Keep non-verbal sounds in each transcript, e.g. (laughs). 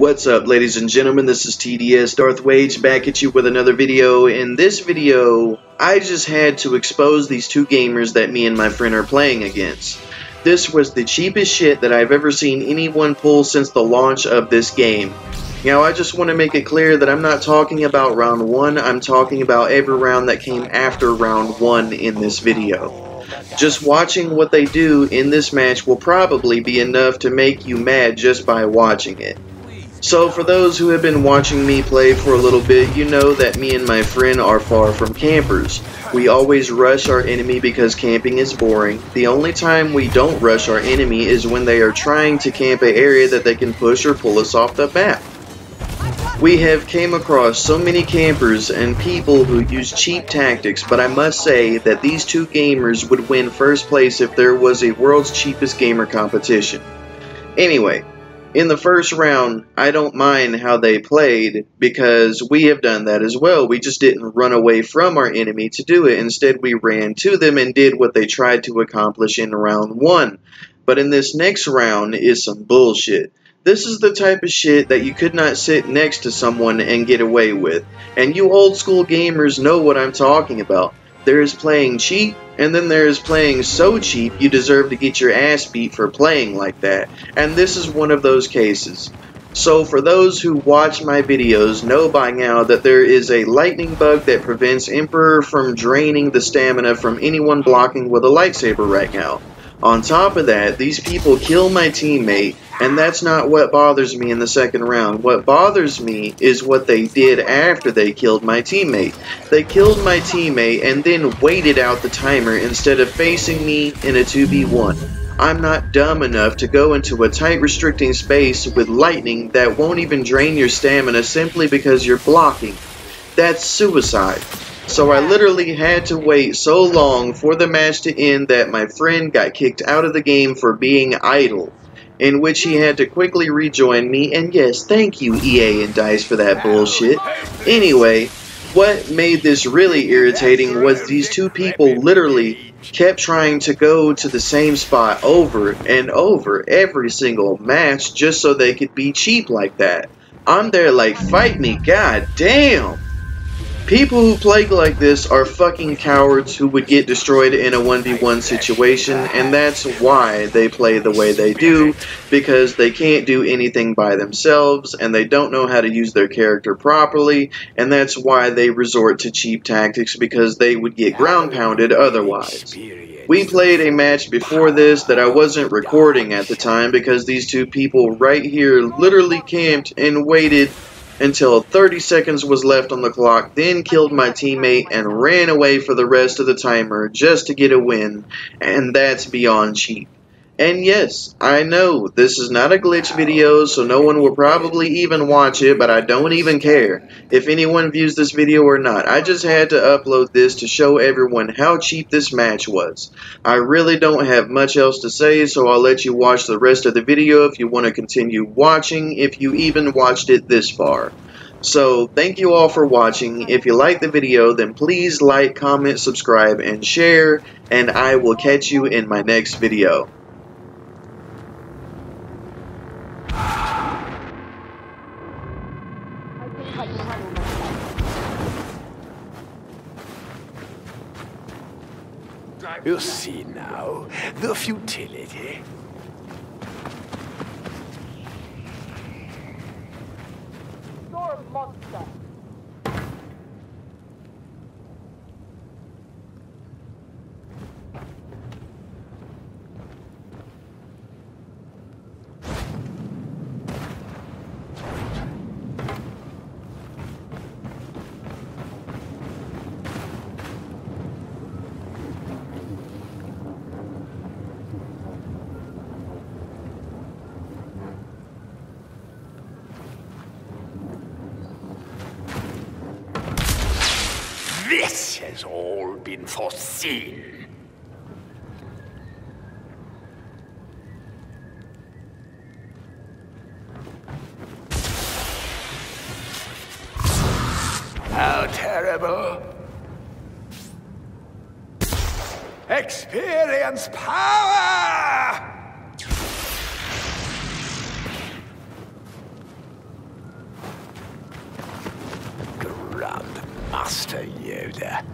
What's up ladies and gentlemen, this is TDS Darth Wage back at you with another video. In this video, I just had to expose these two gamers that me and my friend are playing against. This was the cheapest shit that I've ever seen anyone pull since the launch of this game. Now I just want to make it clear that I'm not talking about round 1, I'm talking about every round that came after round 1 in this video. Just watching what they do in this match will probably be enough to make you mad just by watching it. So for those who have been watching me play for a little bit, you know that me and my friend are far from campers. We always rush our enemy because camping is boring. The only time we don't rush our enemy is when they are trying to camp an area that they can push or pull us off the map. We have came across so many campers and people who use cheap tactics, but I must say that these two gamers would win first place if there was a world's cheapest gamer competition. Anyway, in the first round, I don't mind how they played because we have done that as well. We just didn't run away from our enemy to do it. Instead, we ran to them and did what they tried to accomplish in round one. But in this next round is some bullshit. This is the type of shit that you could not sit next to someone and get away with. And you old school gamers know what I'm talking about. There is playing cheap, and then there is playing so cheap you deserve to get your ass beat for playing like that. And this is one of those cases. So for those who watch my videos know by now that there is a lightning bug that prevents Emperor from draining the stamina from anyone blocking with a lightsaber right now. On top of that, these people kill my teammate, and that's not what bothers me in the second round. What bothers me is what they did after they killed my teammate. They killed my teammate and then waited out the timer instead of facing me in a 2v1. I'm not dumb enough to go into a tight restricting space with lightning that won't even drain your stamina simply because you're blocking. That's suicide. So I literally had to wait so long for the match to end that my friend got kicked out of the game for being idle, in which he had to quickly rejoin me, and yes, thank you EA and DICE for that bullshit. Anyway, what made this really irritating was these two people literally kept trying to go to the same spot over and over every single match just so they could be cheap like that. I'm there like, fight me, god damn! People who play like this are fucking cowards who would get destroyed in a 1v1 situation, and that's why they play the way they do, because they can't do anything by themselves, and they don't know how to use their character properly, and that's why they resort to cheap tactics, because they would get ground pounded otherwise. We played a match before this that I wasn't recording at the time because these two people right here literally camped and waited until 30 seconds was left on the clock, then killed my teammate and ran away for the rest of the timer just to get a win, and that's beyond cheap. And yes, I know this is not a glitch video, so no one will probably even watch it, but I don't even care if anyone views this video or not. I just had to upload this to show everyone how cheap this match was. I really don't have much else to say, so I'll let you watch the rest of the video if you want to continue watching, if you even watched it this far. So, thank you all for watching. If you like the video, then please like, comment, subscribe, and share, and I will catch you in my next video. See now the futility. This has all been foreseen. How terrible. Experience power! Yoda.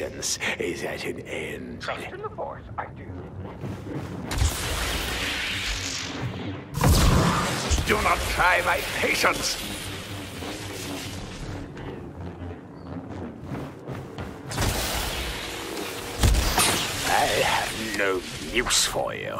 Your existence is at an end. Trust in the Force, I do. Do not try my patience. I have no use for you.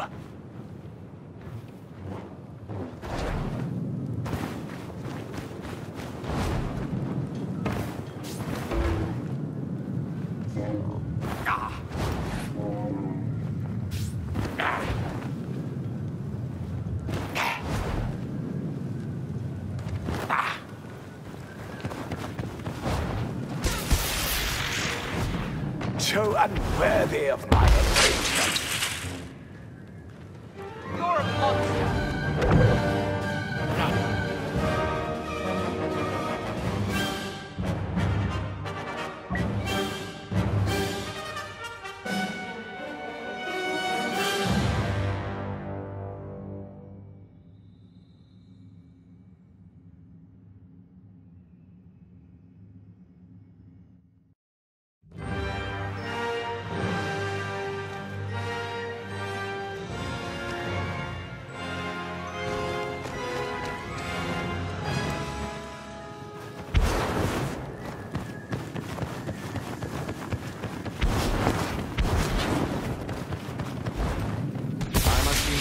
Unworthy of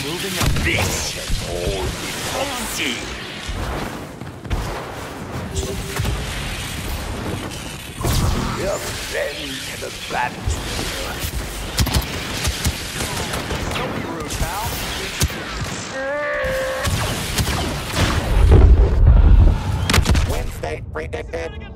Moving up. This all foreseen. Your friends have abandoned you. Don't be rude, pal. Wednesday predicted.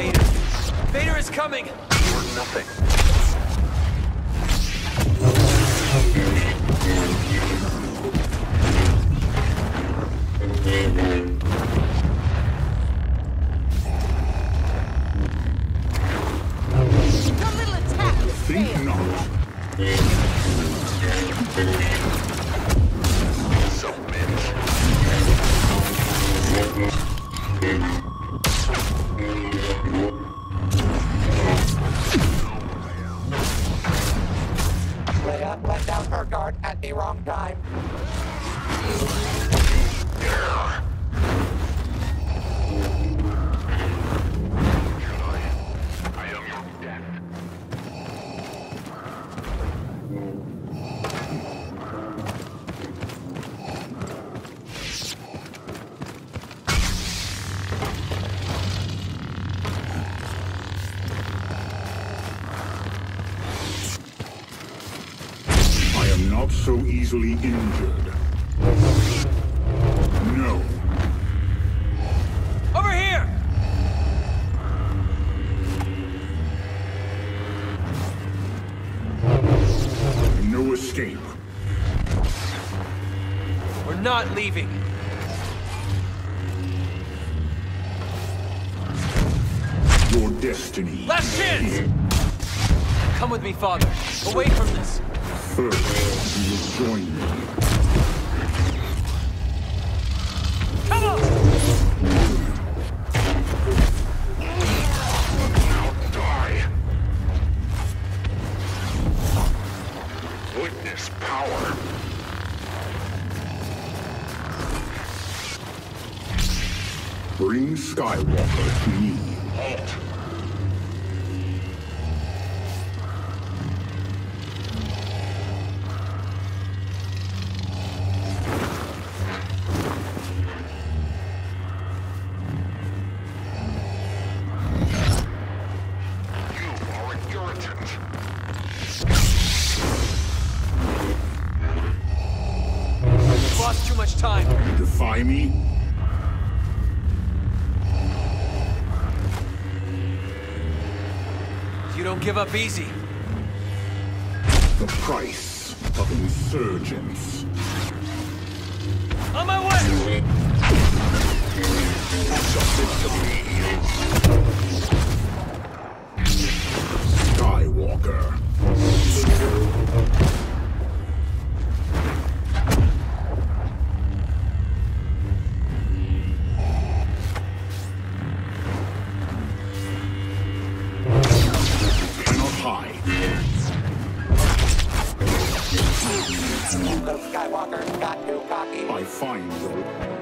Vader. Vader is coming. You're nothing. A little attack. Submit. Let down her guard at the wrong time. so easily injured. No. Over here! No escape. We're not leaving. Your destiny. Last chance! Come with me, father. Away from this. First, you will join me. Come on! Die. Witness power. Bring Skywalker to me. Halt. You don't give up easy. The price of insurgents. On my way! Skywalker. I find the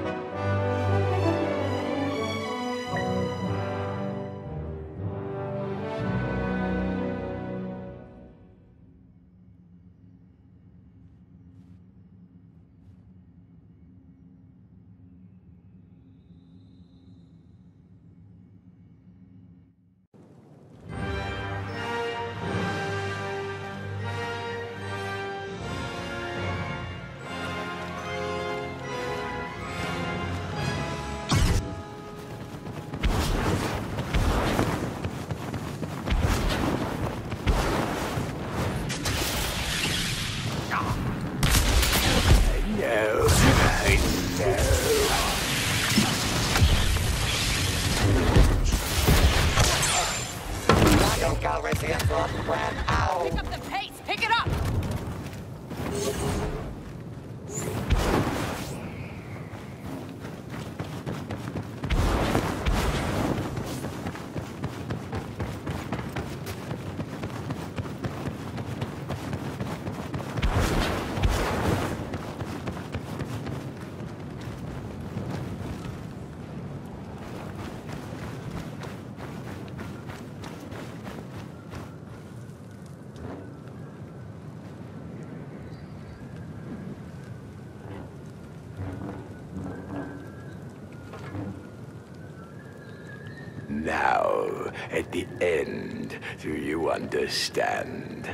at the end, do you understand?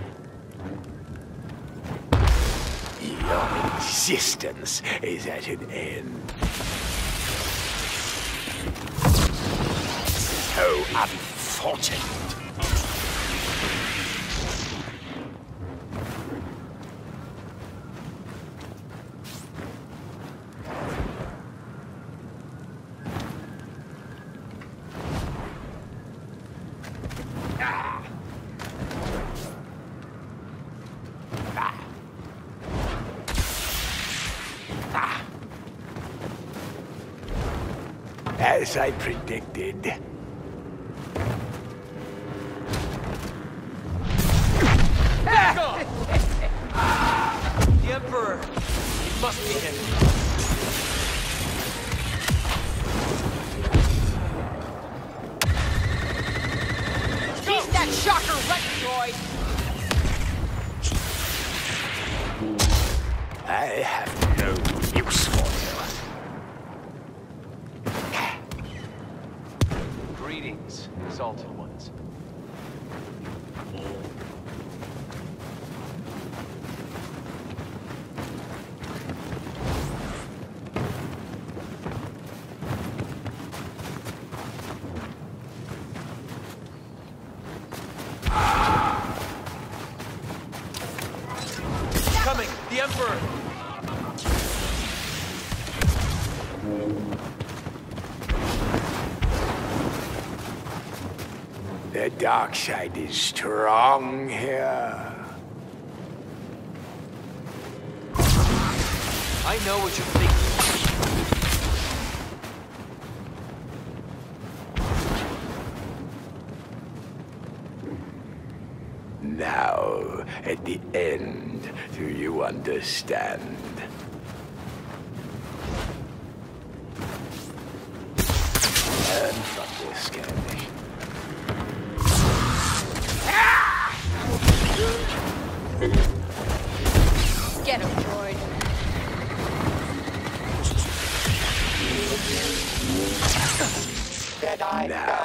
Your existence is at an end. So unfortunate. As I predicted. (laughs) The Emperor. He must be him. Dark side is strong here. I know what you're thinking. Now, at the end, do you understand? Learn from this game. now.